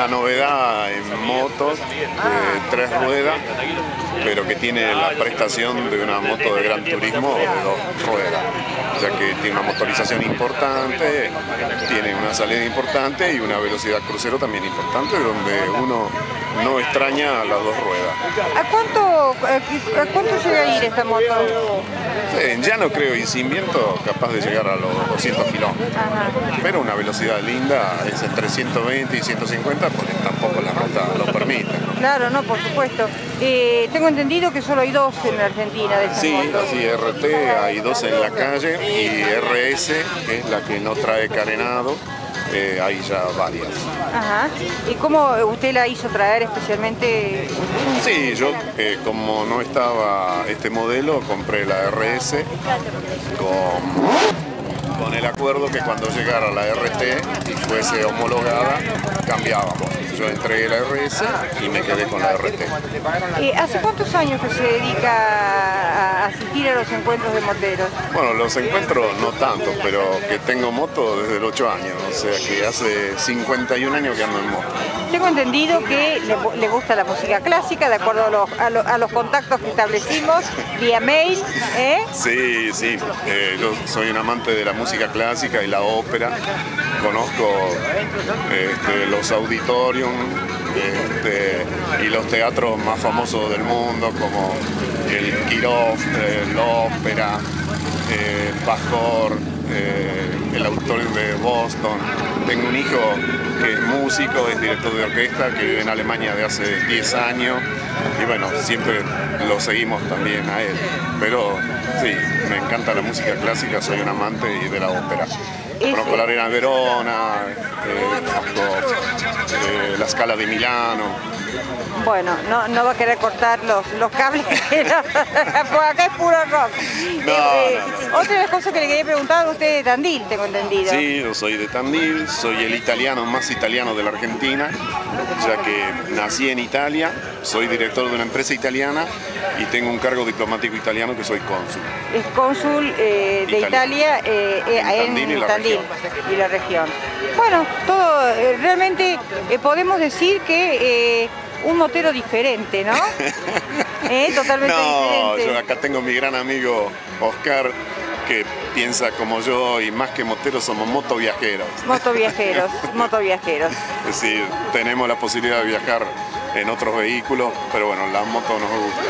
la novedad en motos de tres ruedas, pero que tiene la prestación de una moto de gran turismo de dos ruedas, ya que tiene una motorización importante, tiene una salida importante y una velocidad crucero también importante, donde uno no extraña las dos ruedas. ¿A cuánto, a cuánto llega a ir esta moto? ya no creo y sin viento capaz de llegar a los 200 kilómetros. Pero una velocidad linda es entre 120 y 150 porque tampoco la ruta lo permite. Claro, no, por supuesto. Eh, tengo entendido que solo hay dos en la Argentina de esas Sí, motos. sí, RT hay dos en la calle y RS, que es la que no trae carenado, eh, hay ya varias. Ajá. ¿Y cómo usted la hizo traer especialmente? Sí, yo eh, como no estaba este modelo, compré la RS con, con el acuerdo que cuando llegara la RT y fuese homologada, cambiábamos. Yo entregué la RS y me quedé con la RT. Eh, ¿Hace cuántos años que se dedica a asistir a los encuentros de moteros? Bueno, los encuentro no tanto, pero que tengo moto desde los 8 años, o sea que hace 51 años que ando en moto. Tengo entendido que le, gusta la música clásica, de acuerdo a los, contactos que establecimos vía mail, ¿eh? Sí, sí, eh, yo soy un amante de la música clásica y la ópera. Conozco este, los auditorium este, y los teatros más famosos del mundo, como el Kirov, la ópera, eh, Pastor, el auditorium de Boston. Tengo un hijo que es músico, es director de orquesta, que vive en Alemania de hace 10 años y bueno, siempre lo seguimos también a él. Pero sí, me encanta la música clásica, soy un amante y de la ópera. Conozco la Arena de Verona, eh, eh, la Scala de Milano. Bueno, no, no va a querer cortar los, los cables, que no- pues acá es puro rock. No, Eh, no, Otra de las cosas que le quería preguntar a usted de Tandil, tengo entendido. Sí, yo soy de Tandil, soy el italiano más italiano de la Argentina, ya que nací en Italia, soy director de una empresa italiana y tengo un cargo diplomático italiano que soy cónsul. Es cónsul eh, de Italia. Italia eh, eh, En Tandil y la Tandil región. y la región. Bueno, todo, eh, realmente eh, podemos decir que eh, un motero diferente, ¿no? Eh, Totalmente No, diferente. yo acá tengo mi gran amigo Oscar que piensa como yo y más que moteros somos motoviajeros. Motoviajeros, motoviajeros. Es decir, tenemos la posibilidad de viajar en otros vehículos, pero bueno, la moto nos gusta.